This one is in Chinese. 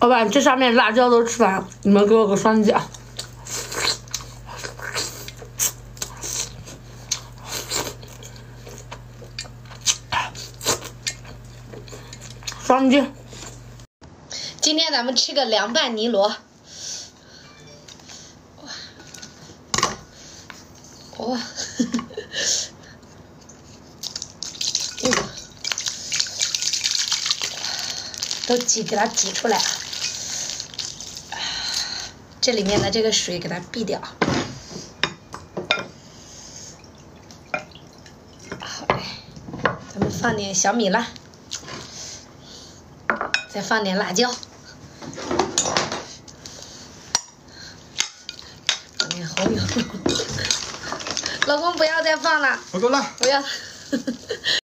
我把这上面辣椒都吃完，你们给我个双击啊！双击。今天咱们吃个凉拌泥螺。哇，哇，都挤给它挤出来！这里面的这个水给它避掉。好嘞，咱们放点小米辣，再放点辣椒，放点红油。老公不要再放了，不够辣。不要。